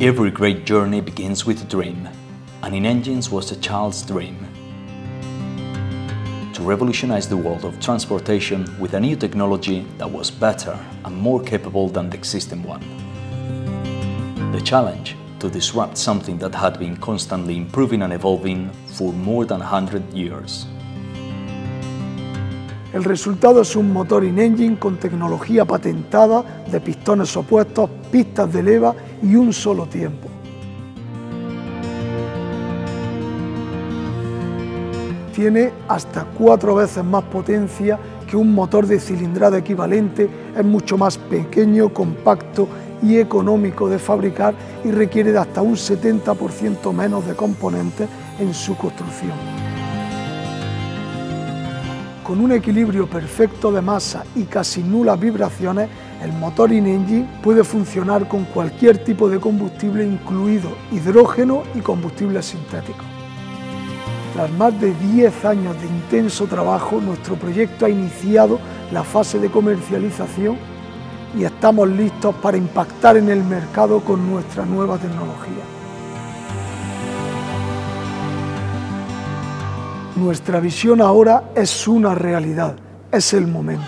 Every great journey begins with a dream, and INNengines was a child's dream. To revolutionize the world of transportation with a new technology that was better and more capable than the existing one. The challenge to disrupt something that had been constantly improving and evolving for more than 100 years. El resultado es un motor in-engine con tecnología patentada de pistones opuestos, pistas de leva y un solo tiempo. Tiene hasta cuatro veces más potencia que un motor de cilindrada equivalente, es mucho más pequeño, compacto y económico de fabricar y requiere de hasta un 70% menos de componentes en su construcción. Con un equilibrio perfecto de masa y casi nulas vibraciones, el motor in-engine puede funcionar con cualquier tipo de combustible, incluido hidrógeno y combustible sintético. Tras más de 10 años de intenso trabajo, nuestro proyecto ha iniciado la fase de comercialización y estamos listos para impactar en el mercado con nuestra nueva tecnología. Nuestra visión ahora es una realidad, es el momento.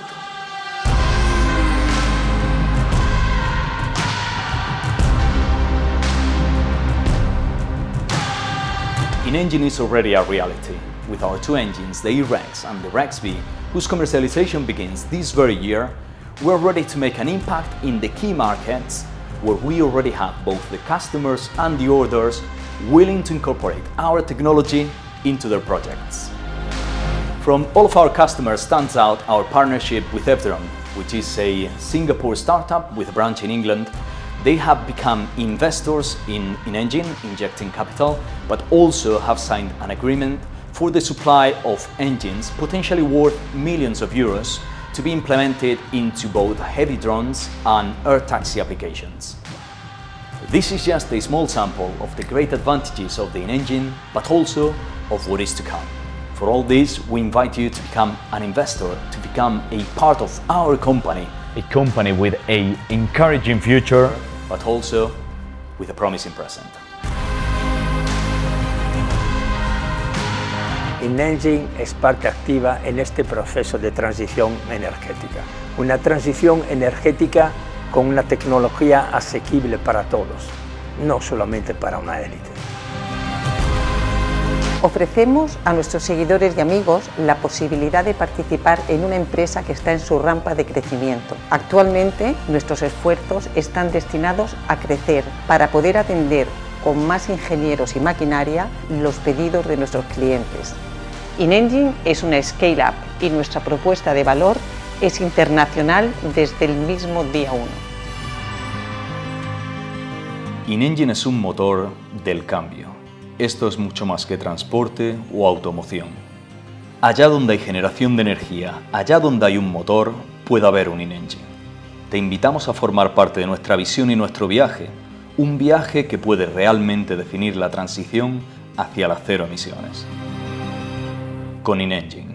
INNengine is already a reality, with our two engines, the e-REX and the Rex-B, whose commercialization begins this very year, we're ready to make an impact in the key markets where we already have both the customers and the orders willing to incorporate our technology into their projects. From all of our customers stands out our partnership with Evdron, which is a Singapore startup with a branch in England. They have become investors in, INNengine, injecting capital, but also have signed an agreement for the supply of engines potentially worth millions of euros to be implemented into both heavy drones and air taxi applications. This is just a small sample of the great advantages of the INNengine, but also of what is to come. For all this, we invite you to become an investor, to become a part of our company, a company with a encouraging future, but also with a promising present. INNengine es parte activa en este proceso de transición energética. Una transición energética con una tecnología asequible para todos, no solamente para una élite. Ofrecemos a nuestros seguidores y amigos la posibilidad de participar en una empresa que está en su rampa de crecimiento. Actualmente nuestros esfuerzos están destinados a crecer para poder atender con más ingenieros y maquinaria los pedidos de nuestros clientes. InEngine es una scale-up y nuestra propuesta de valor es internacional desde el mismo día 1. InEngine es un motor del cambio. Esto es mucho más que transporte o automoción. Allá donde hay generación de energía, allá donde hay un motor, puede haber un InEngine. Te invitamos a formar parte de nuestra visión y nuestro viaje, un viaje que puede realmente definir la transición hacia las cero emisiones. Con InEngine.